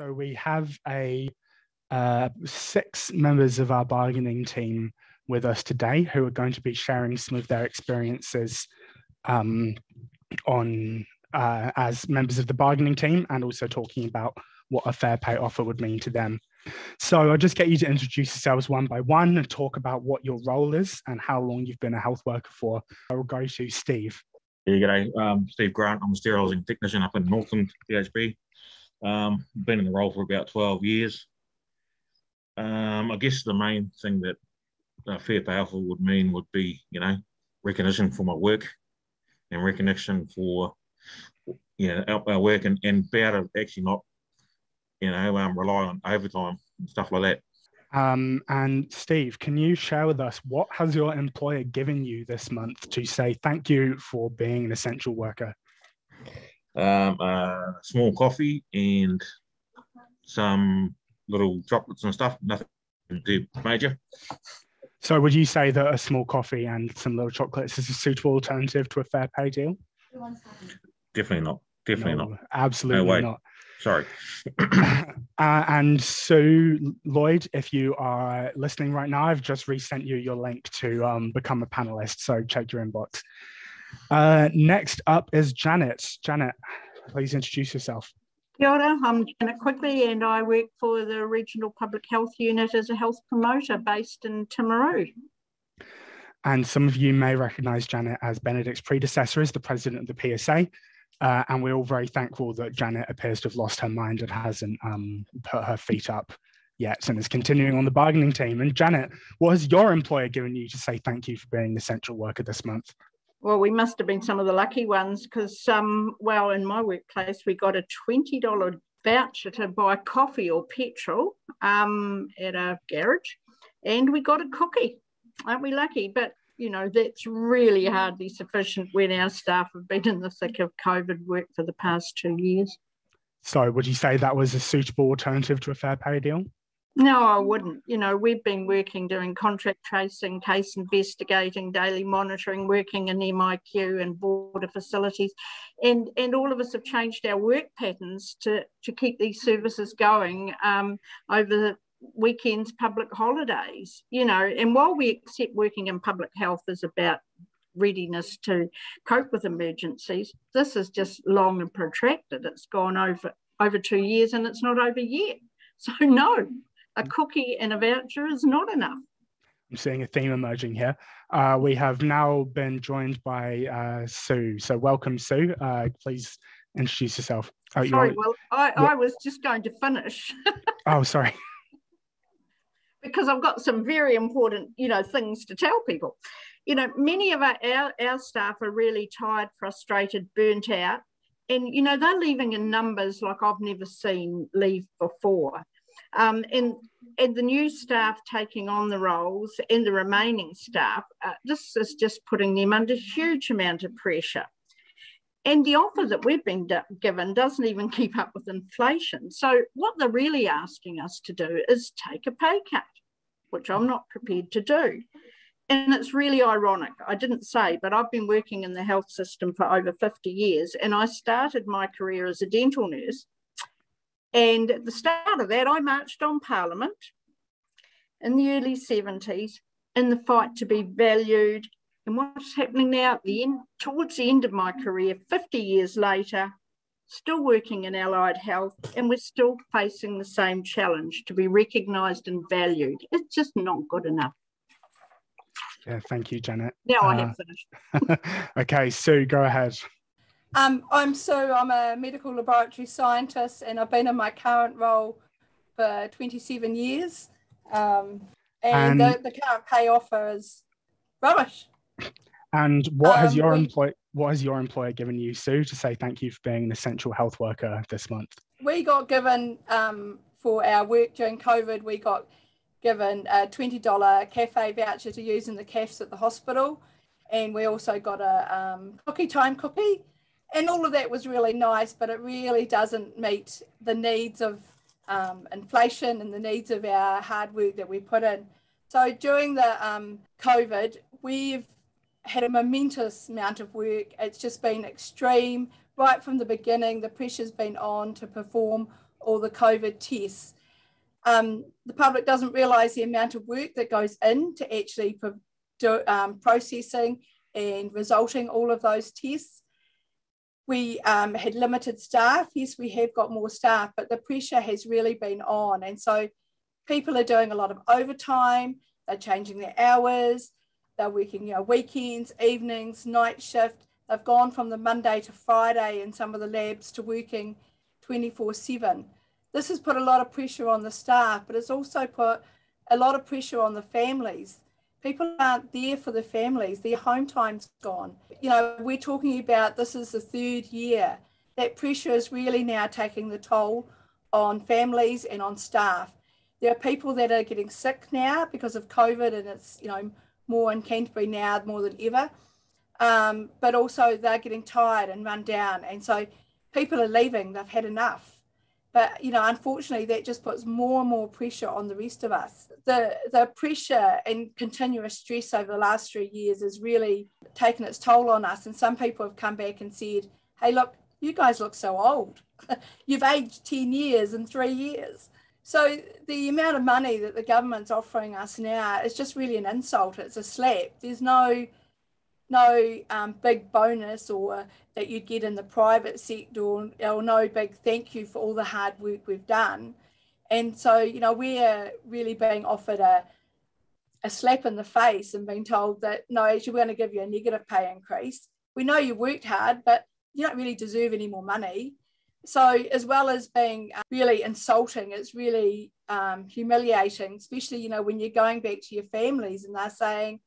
So we have a uh, six members of our bargaining team with us today who are going to be sharing some of their experiences um, on uh, as members of the bargaining team and also talking about what a fair pay offer would mean to them. So I'll just get you to introduce yourselves one by one and talk about what your role is and how long you've been a health worker for. I will go to Steve. Yeah, g'day. Um, Steve Grant. I'm a sterilising technician up in Northland, DHB. Um, been in the role for about 12 years. Um, I guess the main thing that uh, fair pay offer would mean would be, you know, recognition for my work and recognition for, you know, our, our work and, and be able to actually not, you know, um, rely on overtime and stuff like that. Um, and Steve, can you share with us what has your employer given you this month to say thank you for being an essential worker? Um, a small coffee and some little chocolates and stuff. Nothing too major. So, would you say that a small coffee and some little chocolates is a suitable alternative to a fair pay deal? Definitely not. Definitely No, not. Absolutely way. not. Sorry. uh, and so, Lloyd, if you are listening right now, I've just resent you your link to um, become a panelist. So check your inbox. Uh, next up is Janet. Janet, please introduce yourself. Kia ora, I'm Janet Quigley and I work for the Regional Public Health Unit as a health promoter based in Timaru. And some of you may recognize Janet as Benedict's predecessor as the president of the PSA. Uh, and we're all very thankful that Janet appears to have lost her mind and hasn't um, put her feet up yet and is continuing on the bargaining team. And Janet, what has your employer given you to say thank you for being the central worker this month? Well, we must have been some of the lucky ones because, um, well, in my workplace, we got a $20 voucher to buy coffee or petrol um, at a garage and we got a cookie. Aren't we lucky? But you know, that's really hardly sufficient when our staff have been in the thick of COVID work for the past two years. So, would you say that was a suitable alternative to a fair pay deal? No, I wouldn't. You know, we've been working doing contract tracing, case investigating, daily monitoring, working in MIQ and border facilities. And, and all of us have changed our work patterns to, to keep these services going um, over the weekends, public holidays, you know. And while we accept working in public health is about readiness to cope with emergencies, this is just long and protracted. It's gone over over two years and it's not over yet. So no, a cookie and a voucher is not enough. I'm seeing a theme emerging here. Uh, we have now been joined by uh, Sue. So, welcome, Sue. Uh, please introduce yourself. Oh, sorry, well, I, I was just going to finish. oh, sorry. because I've got some very important, you know, things to tell people. You know, many of our, our, our staff are really tired, frustrated, burnt out. And, you know, they're leaving in numbers like I've never seen leave before. Um, and, and the new staff taking on the roles and the remaining staff, uh, this is just putting them under huge amount of pressure. And the offer that we've been given doesn't even keep up with inflation. So, what they're really asking us to do is take a pay cut, which I'm not prepared to do. And it's really ironic. I didn't say, but I've been working in the health system for over 50 years. And I started my career as a dental nurse. And at the start of that, I marched on Parliament in the early 70s in the fight to be valued and what's happening now at the end, towards the end of my career, 50 years later, still working in allied health, and we're still facing the same challenge to be recognised and valued. It's just not good enough. Yeah, thank you, Janet. Now uh, I have finished. okay, Sue, go ahead. Um, I'm Sue. I'm a medical laboratory scientist, and I've been in my current role for 27 years. Um, and, and the, the current pay offer is rubbish. And what um, has your employer what has your employer given you, Sue, to say thank you for being an essential health worker this month? We got given um, for our work during COVID. We got given a twenty dollar cafe voucher to use in the cafes at the hospital, and we also got a um, cookie time cookie, and all of that was really nice. But it really doesn't meet the needs of um, inflation and the needs of our hard work that we put in. So during the um, COVID, we've had a momentous amount of work. It's just been extreme right from the beginning. The pressure's been on to perform all the COVID tests. Um, the public doesn't realise the amount of work that goes into actually do, um, processing and resulting all of those tests. We um, had limited staff. Yes, we have got more staff, but the pressure has really been on. And so people are doing a lot of overtime, they're changing their hours, they're working you know, weekends, evenings, night shift. They've gone from the Monday to Friday in some of the labs to working 24 7. This has put a lot of pressure on the staff, but it's also put a lot of pressure on the families. People aren't there for the families, their home time's gone. You know, we're talking about this is the third year. That pressure is really now taking the toll on families and on staff. There are people that are getting sick now because of COVID, and it's, you know, more in Canterbury now more than ever. Um, but also they're getting tired and run down. And so people are leaving, they've had enough. But you know, unfortunately, that just puts more and more pressure on the rest of us. The the pressure and continuous stress over the last three years has really taken its toll on us. And some people have come back and said, "Hey, look, you guys look so old. You've aged ten years in three years." So the amount of money that the government's offering us now is just really an insult. It's a slap. There's no no um, big bonus or that you'd get in the private sector or, or no big thank you for all the hard work we've done. And so, you know, we're really being offered a, a slap in the face and being told that, no, actually, we're going to give you a negative pay increase. We know you worked hard, but you don't really deserve any more money. So, as well as being uh, really insulting, it's really um, humiliating, especially, you know, when you're going back to your families and they're saying,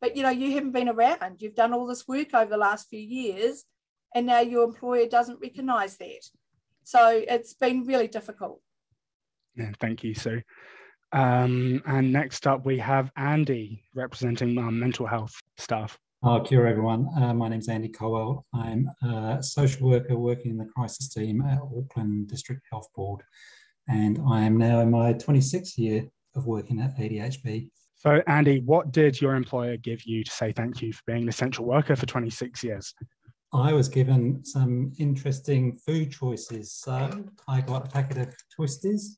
but, you know, you haven't been around. You've done all this work over the last few years, and now your employer doesn't recognise that. So, it's been really difficult. Yeah, thank you, Sue. Um, and next up, we have Andy representing um, mental health staff. Uh, kia ora, everyone. Uh, my name is Andy Colwell. I'm a social worker working in the crisis team at Auckland District Health Board, and I am now in my 26th year of working at ADHB. So, Andy, what did your employer give you to say thank you for being an essential worker for 26 years? I was given some interesting food choices. So, I got a packet of Twisties,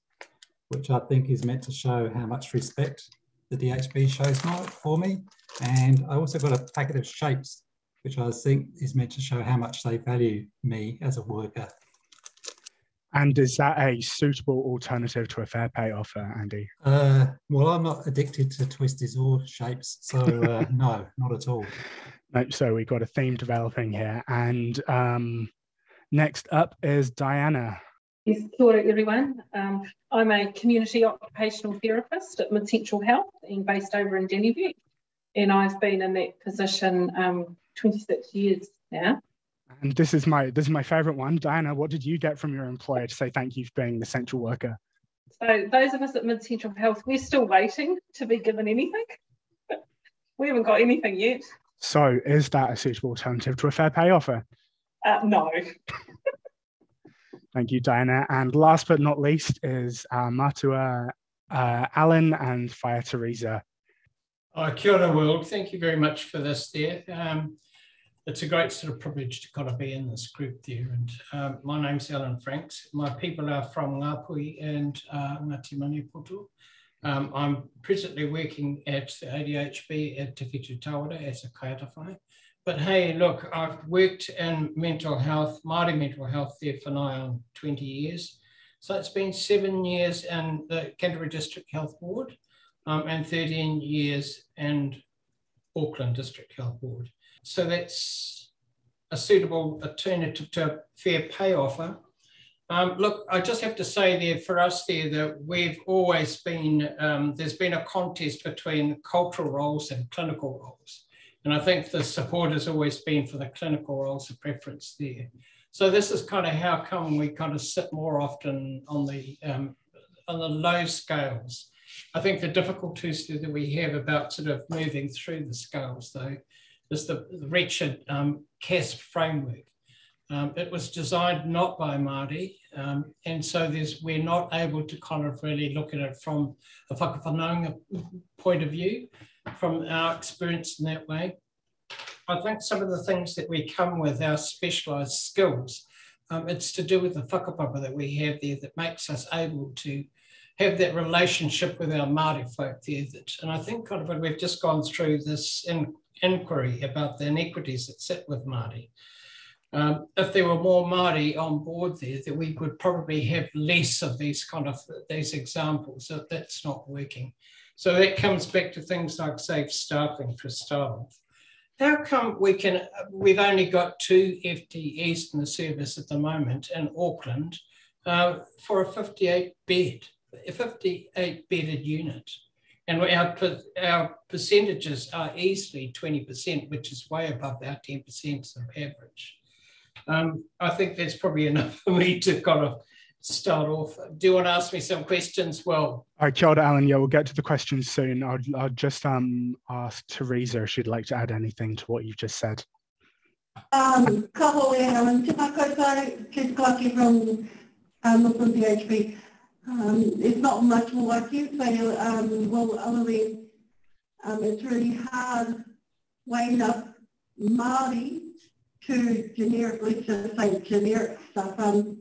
which I think is meant to show how much respect the DHB shows for me. And I also got a packet of shapes, which I think is meant to show how much they value me as a worker. And is that a suitable alternative to a fair pay offer, Andy? Uh, well, I'm not addicted to twisties or shapes, so uh, no, not at all. Nope, so we've got a theme developing here. And um, next up is Dianna. Yes, kia ora everyone. Um, I'm a community occupational therapist at Mid Central Health and based over in Dannevirke. And I've been in that position um, 26 years now. And this is my this is my favorite one. Dianna, what did you get from your employer to say thank you for being an essential worker? So those of us at Mid Central Health, we're still waiting to be given anything. we haven't got anything yet. So is that a suitable alternative to a fair pay offer? Uh, no. Thank you, Dianna. And last but not least is uh, Matua uh, Allan and Whaea Thereza. Uh, kia ora world, thank you very much for this there. Um, it's a great sort of privilege to kind of be in this group there. And um, my name's Allan Franks. My people are from Ngāpuhi and uh, Maniapoto. Um, I'm presently working at the ADHB at Te Whetū Tawera as a kaiatawhai. But hey, look, I've worked in mental health, Māori mental health there for nigh on 20 years. So it's been seven years in the Canterbury District Health Board um, and 13 years in Auckland District Health Board. So that's a suitable alternative to a fair pay offer. Um, look, I just have to say there for us there that we've always been, um, there's been a contest between cultural roles and clinical roles. And I think the support has always been for the clinical roles of preference there. So this is kind of how come we kind of sit more often on the um, on the low scales. I think the difficulties that we have about sort of moving through the scales though is the, wretched um, CASP framework. Um, it was designed not by Māori, um, and so there's, we're not able to kind of really look at it from a whakawhanaunga point of view from our experience in that way. I think some of the things that we come with, our specialised skills, Um, it's to do with the whakapapa that we have there that makes us able to have that relationship with our Māori folk there. That, and I think kind of we've just gone through this in, inquiry about the inequities that sit with Māori. Um, if there were more Māori on board there, that we would probably have less of these kind of these examples that that's not working. So that comes back to things like safe staffing for staff. How come we can, we've only got two FTEs in the service at the moment in Auckland uh, for a 58 bed, a 58 bedded unit. And our, our percentages are easily 20%, which is way above our 10% of average. Um, I think that's probably enough for me to kind of start off. Do you want to ask me some questions? Well, All right, kia ora, Allan. Yeah, we'll get to the questions soon. I'll, I'd just um, ask Thereza if she'd like to add anything to what you've just said. Um, ka hoi Allan, te makautau, te klaki from um, Muslim PHP. Um, it's not much you say, um, well, other um, it's really hard weighing up Māori to generically say generic stuff. Um,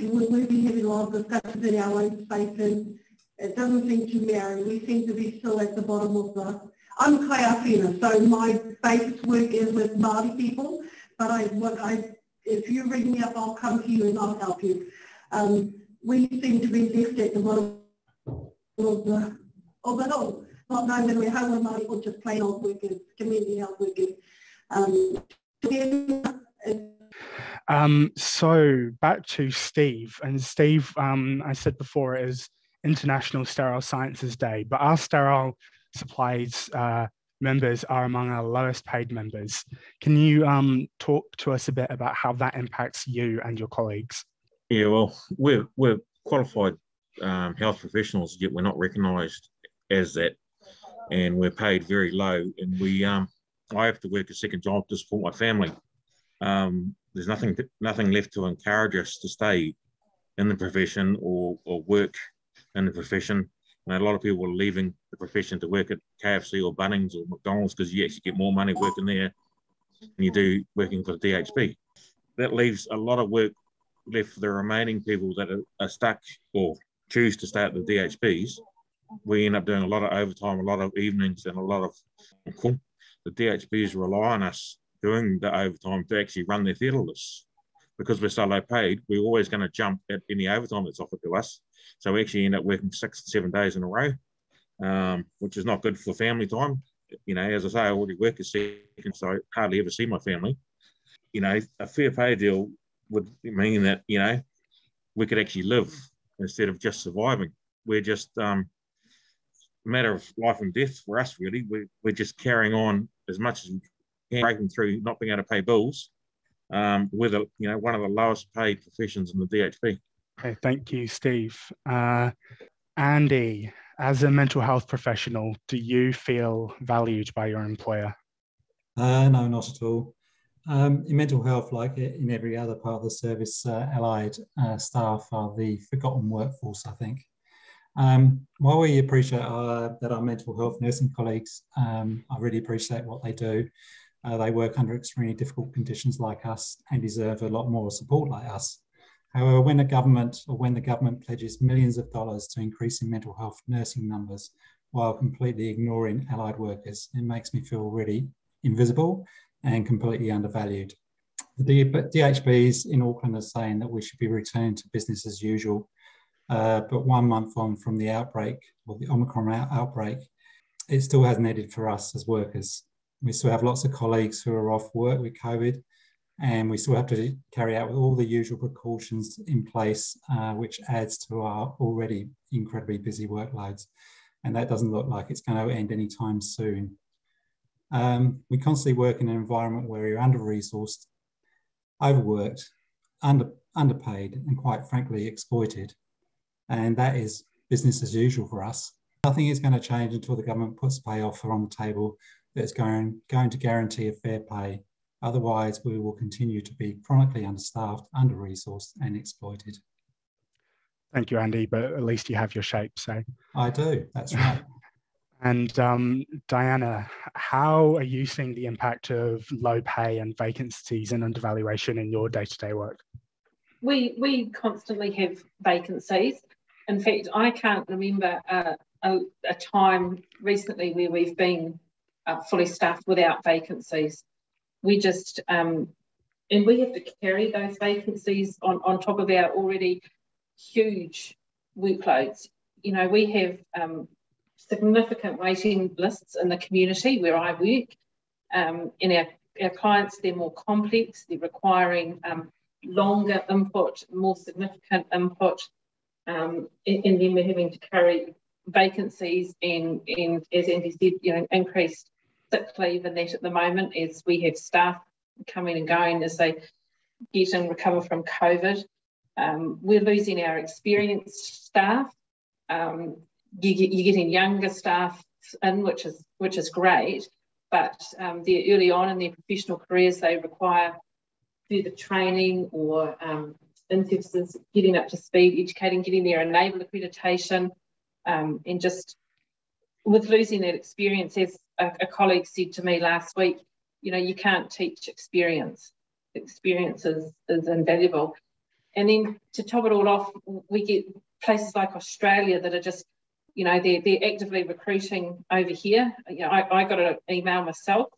we, we've been having a lot of discussions in our own space and it doesn't seem to marry. We seem to be still at the bottom of the... I'm Kaiāwhina, so my base work is with Māori people, but I, what I, if you ring me up, I'll come to you and I'll help you. Um, we seem to be at the bottom of the, of it all, not knowing whether we're home Māori or just plain old workers, community health workers. Um, um, so back to Steve, and Steve, um, I said before, it is International Sterile Services Day, but our sterile supplies uh, members are among our lowest paid members. Can you um, talk to us a bit about how that impacts you and your colleagues? Yeah, well, we're, we're qualified um, health professionals, yet we're not recognised as that, and we're paid very low. And we, um, I have to work a second job to support my family. Um, there's nothing, nothing left to encourage us to stay in the profession or, or work in the profession. And a lot of people are leaving the profession to work at KFC or Bunnings or McDonald's because you actually get more money working there than you do working for the DHB. That leaves a lot of work left the remaining people that are, are stuck or choose to stay at the DHBs. We end up doing a lot of overtime, a lot of evenings, and a lot of the DHBs rely on us doing the overtime to actually run their theatre lists. Because we're so low paid, we're always going to jump at any overtime that's offered to us. So we actually end up working six seven days in a row, um, which is not good for family time. You know, as I say, I already work a second, so I hardly ever see my family. You know, a fair pay deal would mean that, you know, we could actually live instead of just surviving. We're just um, a matter of life and death for us, really. We're, we're just carrying on as much as we can, breaking through not being able to pay bills um, with a, you know, one of the lowest paid professions in the DHB. Okay, thank you, Steve. Uh, Andy, as a mental health professional, do you feel valued by your employer? Uh, no, not at all. Um, in mental health, like in every other part of the service, uh, allied uh, staff are the forgotten workforce, I think. Um, while we appreciate our, that our mental health nursing colleagues, um, I really appreciate what they do. Uh, they work under extremely difficult conditions like us and deserve a lot more support like us. However, when a government or when the government pledges millions of dollars to increasing mental health nursing numbers while completely ignoring allied workers, it makes me feel really invisible and completely undervalued. The DHBs in Auckland are saying that we should be returning to business as usual uh, but one month on from the outbreak, or the Omicron out outbreak, it still hasn't ended for us as workers. We still have lots of colleagues who are off work with COVID, and we still have to carry out all the usual precautions in place, uh, which adds to our already incredibly busy workloads. And that doesn't look like it's going to end anytime soon. Um, we constantly work in an environment where you're under-resourced, overworked, under, underpaid, and quite frankly, exploited. And that is business as usual for us. Nothing is going to change until the government puts a pay offer on the table that's going, going to guarantee a fair pay. Otherwise, we will continue to be chronically understaffed, under resourced, and exploited. Thank you, Andy, but at least you have your shape, so. I do, that's right. And um, Dianna, how are you seeing the impact of low pay and vacancies and undervaluation in your day to day work? we we constantly have vacancies. In fact, I can't remember a, a, time recently where we've been uh, fully staffed without vacancies. We just um, and we have to carry those vacancies on, on top of our already huge workloads. You know, we have um, significant waiting lists in the community where I work. Um, in our, our clients, they're more complex, they're requiring um, longer input, more significant input, um, and, then we're having to carry vacancies and, and as Andy said, you know, increased sick leave and that at the moment as we have staff coming and going as they get and recover from COVID. Um, we're losing our experienced staff. Um, you get, you're getting younger staff in, which is which is great, but um, they're early on in their professional careers, they require further training or um, instances getting up to speed, educating, getting their enable accreditation, um, and just with losing that experience, as a, a, colleague said to me last week, you know, you can't teach experience. Experience is, is invaluable. And then to top it all off, we get places like Australia that are just, you know, they're, they're actively recruiting over here. You know, I, I got an email myself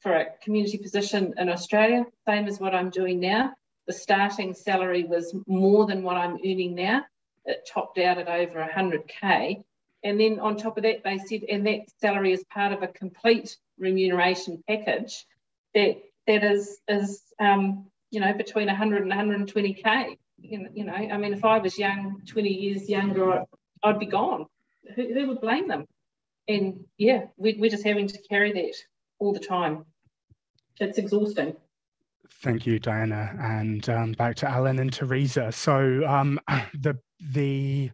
for a community position in Australia, same as what I'm doing now. The starting salary was more than what I'm earning now. It topped out at over 100K. And then on top of that, they said, and that salary is part of a complete remuneration package that that is is um, you know between 100 and 120k. You know, you know, I mean, if I was young, 20 years younger, I'd be gone. Who, who would blame them? And yeah, we, we're just having to carry that all the time. It's exhausting. Thank you, Dianna. And um, back to Allan and Thereza. So um, the the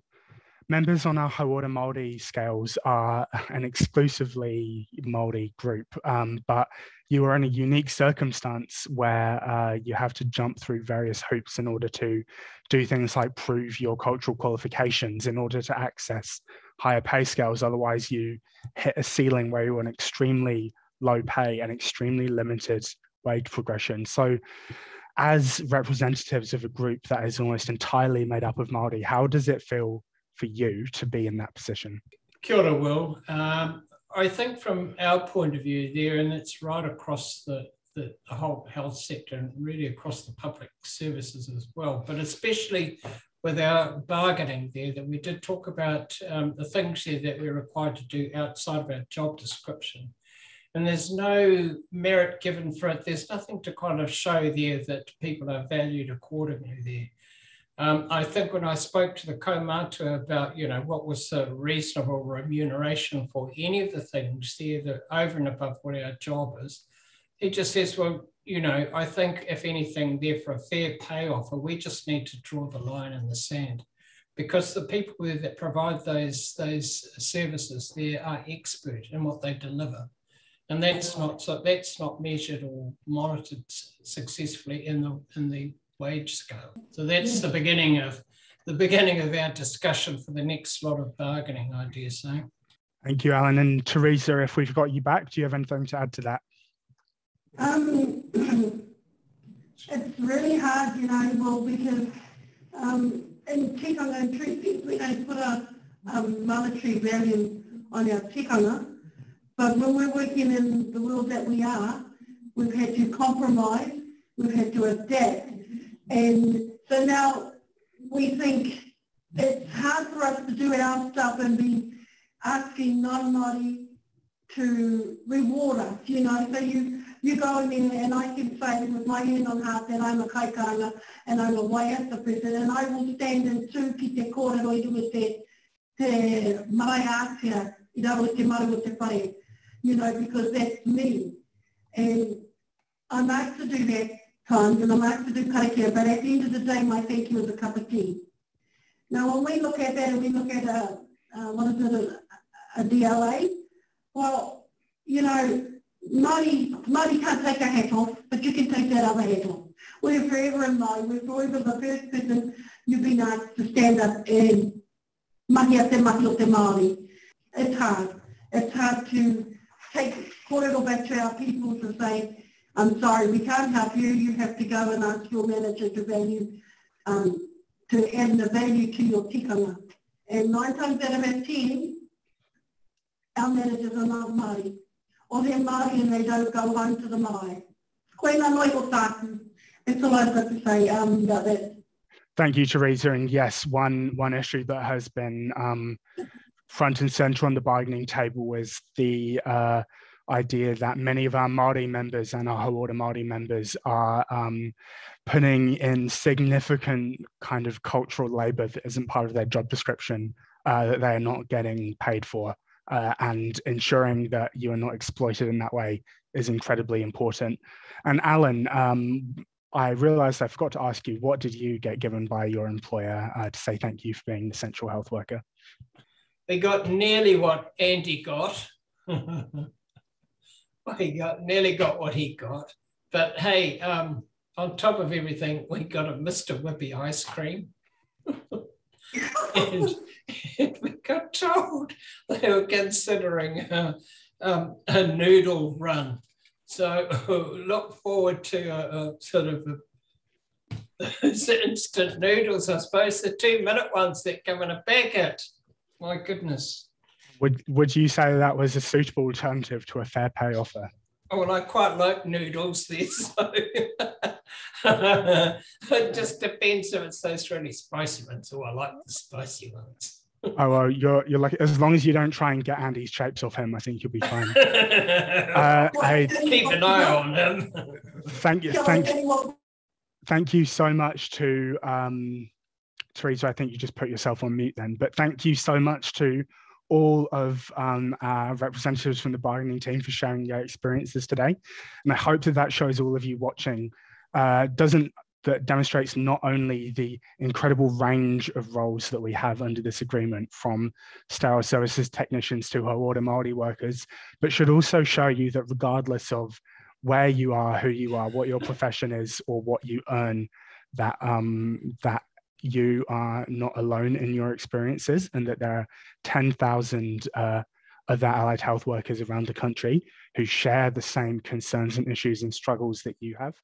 Members on our Hauora Māori scales are an exclusively Māori group, um, but you are in a unique circumstance where uh, you have to jump through various hoops in order to do things like prove your cultural qualifications in order to access higher pay scales. Otherwise, you hit a ceiling where you're on extremely low pay and extremely limited wage progression. So, as representatives of a group that is almost entirely made up of Māori, how does it feel for you to be in that position? Kia ora, Will. Um, I think from our point of view there, and it's right across the, the, the, whole health sector and really across the public services as well, but especially with our bargaining there, that we did talk about um, the things there that we're required to do outside of our job description. And there's no merit given for it. There's nothing to kind of show there that people are valued accordingly there. Um, I think when I spoke to the kaumātua about, you know, what was the reasonable remuneration for any of the things there that over and above what our job is, he just says, well, you know, I think if anything, there for a fair pay offer, we just need to draw the line in the sand because the people that provide those, those services there are expert in what they deliver. And that's not so that's not measured or monitored successfully in the in the wage scale. So that's the beginning of the beginning of our discussion for the next lot of bargaining, I dare say. Thank you, Allan. And Thereza, if we've got you back, do you have anything to add to that? Um, it's really hard, you know, well, because um, in tikanga and treaties, we don't put a um, monetary value on our tikanga, but when we're working in the world that we are, we've had to compromise, we've had to adapt, and so now we think it's hard for us to do our stuff and be asking non-Māori to reward us, you know. So you, you go in there and I can say with my hand on heart that I'm a kaikaranga and I'm a waiata person and I will stand and sue ki te kōrero i runga te, te marae ātia i raro te maru o te whare, you know, because that's me. And I'm asked to do that times and I'm asked to do karakia, but at the end of the day, my thank you is a cup of tea. Now, when we look at that and we look at a, uh, what is it, a, a DLA, well, you know, Māori, Māori can't take a hat off, but you can take that other hat off. We're forever in mind. We're forever the first person you've been asked to stand up and mahi a te mahi o te Māori. It's hard. It's hard to take kōrero back to our people to say, I'm sorry, we can't help you. You have to go and ask your manager to value um, to add the value to your tikanga. And nine times out of 10, our managers are not Māori. Or they're Māori and they don't go home to the mai. Koe ngā noi o tāku. That's all I've got to say um, about that. Thank you, Thereza. And yes, one one issue that has been um, front and center on the bargaining table was the uh, idea that many of our Māori members and our Hauora Māori members are um, putting in significant kind of cultural labor that isn't part of their job description uh, that they are not getting paid for. Uh, and ensuring that you are not exploited in that way is incredibly important. And Allan, um, I realized I forgot to ask you, what did you get given by your employer uh, to say thank you for being the central health worker? They got nearly what Andy got. he got nearly got what he got. But hey, um, on top of everything, we got a Mr. Whippy ice cream. and, and, we got told they were considering a, um, a noodle run. So look forward to a, a sort of uh, a, instant noodles, I suppose, the two minute ones that come in a packet. My goodness. Would would you say that was a suitable alternative to a fair pay offer? Oh, well, I quite like noodles there, so it just depends if it's those really spicy ones. Oh, I like the spicy ones. oh well, you're you're like as long as you don't try and get Andy's shapes off him, I think you'll be fine. uh, hey, keep an eye on him. thank you, thank you, thank you so much to um, Thereza. I think you just put yourself on mute then, but thank you so much to all of um, our representatives from the bargaining team for sharing your experiences today. And I hope that that shows all of you watching uh, doesn't that demonstrates not only the incredible range of roles that we have under this agreement from sterile services technicians to Hauora Māori workers, but should also show you that regardless of where you are, who you are, what your profession is, or what you earn, that um, that you are not alone in your experiences and that there are 10,000 uh, other allied health workers around the country who share the same concerns and issues and struggles that you have.